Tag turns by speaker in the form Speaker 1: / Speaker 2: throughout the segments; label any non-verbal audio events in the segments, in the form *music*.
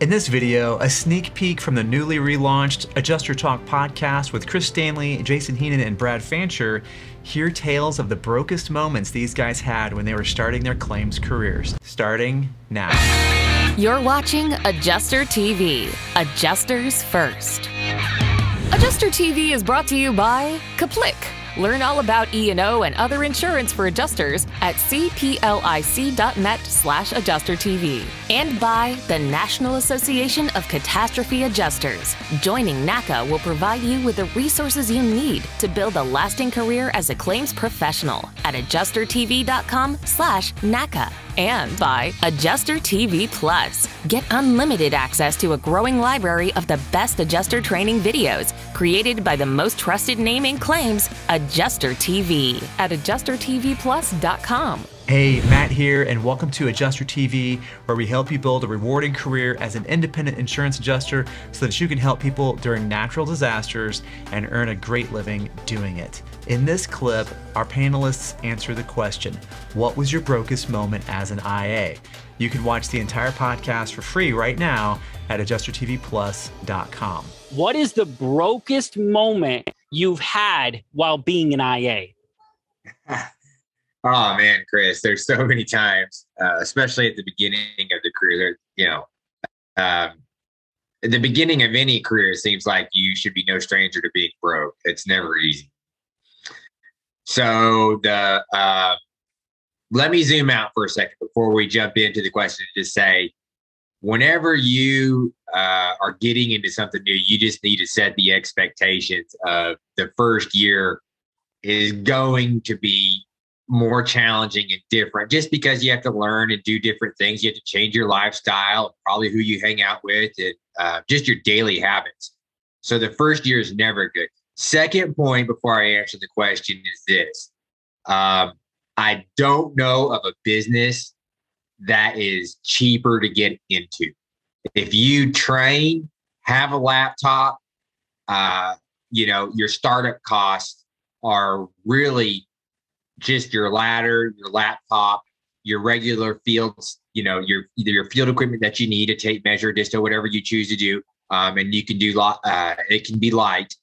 Speaker 1: In this video, a sneak peek from the newly relaunched Adjuster Talk podcast with Chris Stanley, Jason Heenan, and Brad Fancher. Hear tales of the brokest moments these guys had when they were starting their claims careers. Starting now.
Speaker 2: You're watching Adjuster TV, Adjusters First. Adjuster TV is brought to you by Kaplik. Learn all about E&O and other insurance for adjusters at cplic.net slash adjustertv. And by the National Association of Catastrophe Adjusters. Joining NACA will provide you with the resources you need to build a lasting career as a claims professional at adjustertv.com slash NACA and by Adjuster TV Plus. Get unlimited access to a growing library of the best adjuster training videos created by the most trusted name in claims, Adjuster TV, at adjustertvplus.com.
Speaker 1: Hey, Matt here, and welcome to Adjuster TV, where we help you build a rewarding career as an independent insurance adjuster so that you can help people during natural disasters and earn a great living doing it. In this clip, our panelists answer the question What was your brokest moment as an IA? You can watch the entire podcast for free right now at adjustertvplus.com.
Speaker 3: What is the brokest moment you've had while being an IA? *laughs*
Speaker 4: Oh man, Chris, there's so *laughs* many times, uh, especially at the beginning of the career. You know, um, at the beginning of any career, it seems like you should be no stranger to being broke. It's never easy. So the uh, let me zoom out for a second before we jump into the question. To say, whenever you uh, are getting into something new, you just need to set the expectations of the first year is going to be more challenging and different just because you have to learn and do different things. You have to change your lifestyle, probably who you hang out with, and uh, just your daily habits. So the first year is never good. Second point before I answer the question is this um, I don't know of a business that is cheaper to get into. If you train, have a laptop, uh, you know, your startup costs are really just your ladder, your laptop, your regular fields, you know, your either your field equipment that you need to take measure, disto, whatever you choose to do. Um, and you can do lot, uh, it can be light.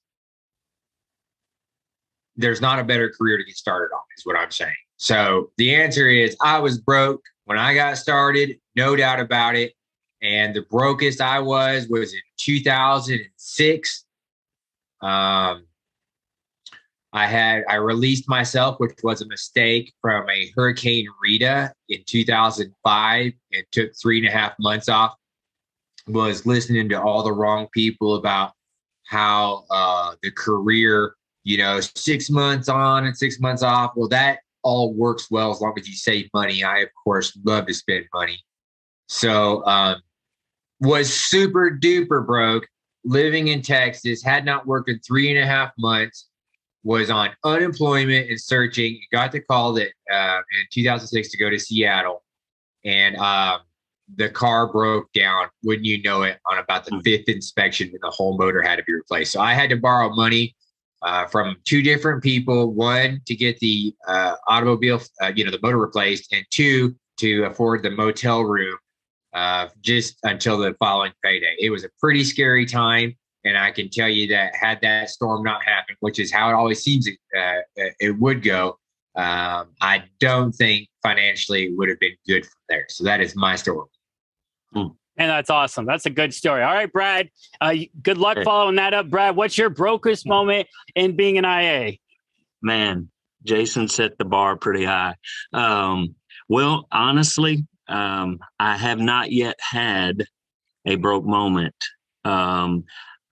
Speaker 4: There's not a better career to get started on, is what I'm saying. So the answer is I was broke when I got started, no doubt about it. And the brokest I was was in 2006. Um, I had I released myself, which was a mistake from a Hurricane Rita in 2005, and took three and a half months off. Was listening to all the wrong people about how uh, the career, you know, six months on and six months off. Well, that all works well as long as you save money. I, of course, love to spend money. So, um, was super duper broke, living in Texas, had not worked in three and a half months was on unemployment and searching. Got the call that uh, in 2006 to go to Seattle, and um, the car broke down. Wouldn't you know it? On about the hmm. fifth inspection, the whole motor had to be replaced. So I had to borrow money uh, from two different people. One to get the uh, automobile, uh, you know, the motor replaced, and two to afford the motel room. Uh, just until the following payday. It was a pretty scary time. And I can tell you that had that storm not happened, which is how it always seems it, uh, it would go, um, I don't think financially would have been good from there. So that is my story.
Speaker 3: Hmm. And that's awesome. That's a good story. All right, Brad. Uh, good luck following that up, Brad. What's your brokest moment in being an IA?
Speaker 5: Man, Jason set the bar pretty high. Um, well, honestly, um, I have not yet had a broke moment. Um,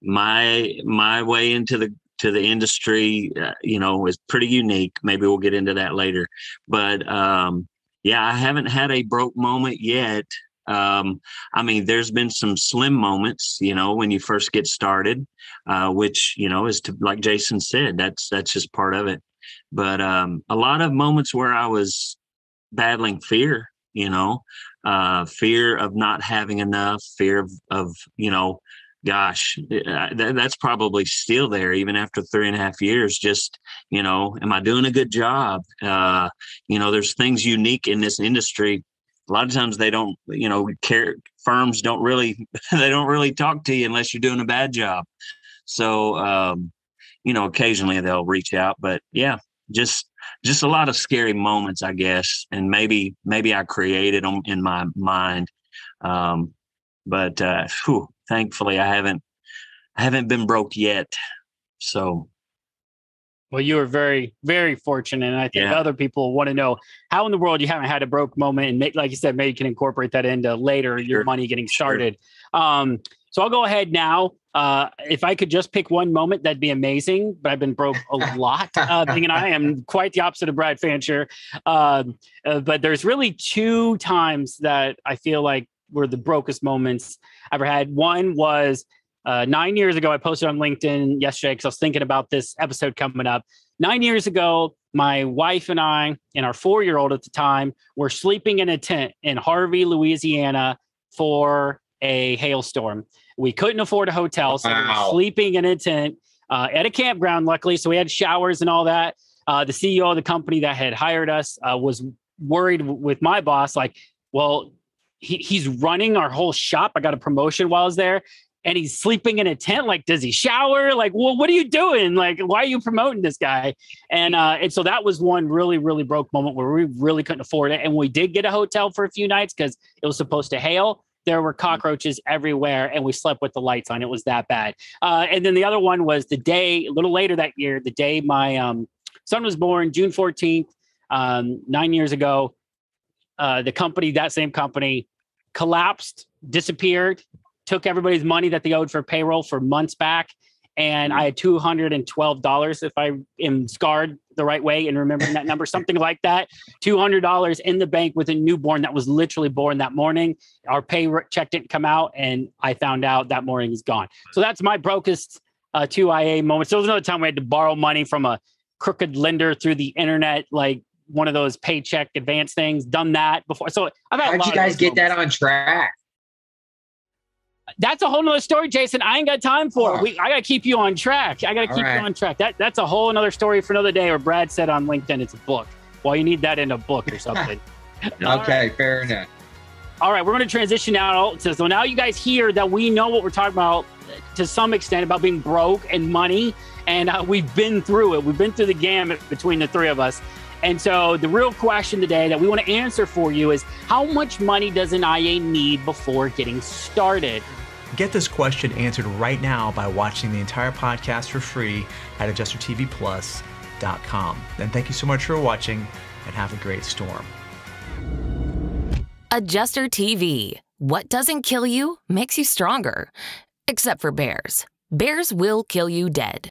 Speaker 5: my my way into the to the industry uh, you know is pretty unique. Maybe we'll get into that later. But um yeah i haven't had a broke moment yet. Um i mean there's been some slim moments you know when you first get started uh which you know is to like jason said that's that's just part of it. But um a lot of moments where i was battling fear you know uh fear of not having enough fear of, of you know gosh, eh, that's probably still there even after three and a half years. Just, you know, am I doing a good job? Uh, you know, there's things unique in this industry a lot of times they don't, you know, care firms don't really *laughs* they don't really talk to you unless you're doing a bad job. So um, you know, occasionally they'll reach out, but yeah, just just a lot of scary moments, I guess, and maybe maybe I created them in my mind. Um, but uh, whew, thankfully, I haven't I haven't been broke yet. So
Speaker 3: well, you were very, very fortunate. And I think yeah. other people want to know how in the world you haven't had a broke moment. And make, like you said, maybe you can incorporate that into later sure. your money getting started. Sure. Um, so I'll go ahead now. Uh, if I could just pick one moment, that'd be amazing. But I've been broke a *laughs* lot. Uh, and I am quite the opposite of Brad Fancher. Uh, uh, but there's really two times that I feel like were the brokest moments I ever had. One was uh, nine years ago, I posted on LinkedIn yesterday because I was thinking about this episode coming up. Nine years ago, my wife and I and our four year old at the time were sleeping in a tent in Harvey, Louisiana for a hailstorm. We couldn't afford a hotel, so wow. we were sleeping in a tent uh, at a campground, luckily. So we had showers and all that. Uh, the CEO of the company that had hired us uh, was worried with my boss, like, well, he, he's running our whole shop. I got a promotion while I was there and he's sleeping in a tent. Like, does he shower? Like, well, what are you doing? Like, why are you promoting this guy? And uh, and so that was one really, really broke moment where we really couldn't afford it. And we did get a hotel for a few nights because it was supposed to hail. There were cockroaches everywhere, and we slept with the lights on. It was that bad. Uh, and then the other one was the day, a little later that year, the day my um, son was born, June 14th, um, nine years ago. Uh, the company, that same company, collapsed, disappeared, took everybody's money that they owed for payroll for months back. And I had $212 if I am scarred the right way and remembering that number, something like that. $200 in the bank with a newborn that was literally born that morning. Our pay check didn't come out, and I found out that morning is gone. So that's my brokest uh, 2IA moment. So there was another time we had to borrow money from a crooked lender through the internet, like one of those paycheck advance things. Done that before. So I've had.
Speaker 4: How'd you guys get moments. that on track?
Speaker 3: that's a whole nother story, Jason. I ain't got time for it. We, I got to keep you on track. I got to keep right. you on track. That that's a whole another story for another day. Or Brad said on LinkedIn, it's a book. Well, you need that in a book or *laughs* something.
Speaker 4: okay, right. fair enough.
Speaker 3: All right, we're going to transition now. To, so now you guys hear that we know what we're talking about to some extent about being broke and money, and uh, we've been through it. We've been through the gamut between the three of us. And so the real question today that we want to answer for you is how much money does an IA need before getting started?
Speaker 1: Get this question answered right now by watching the entire podcast for free at adjustertvplus.com. And thank you so much for watching and have a great storm.
Speaker 2: Adjuster TV. What doesn't kill you makes you stronger. Except for bears. Bears will kill you dead.